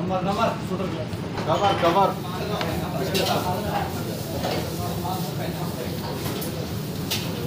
Number number cover cover.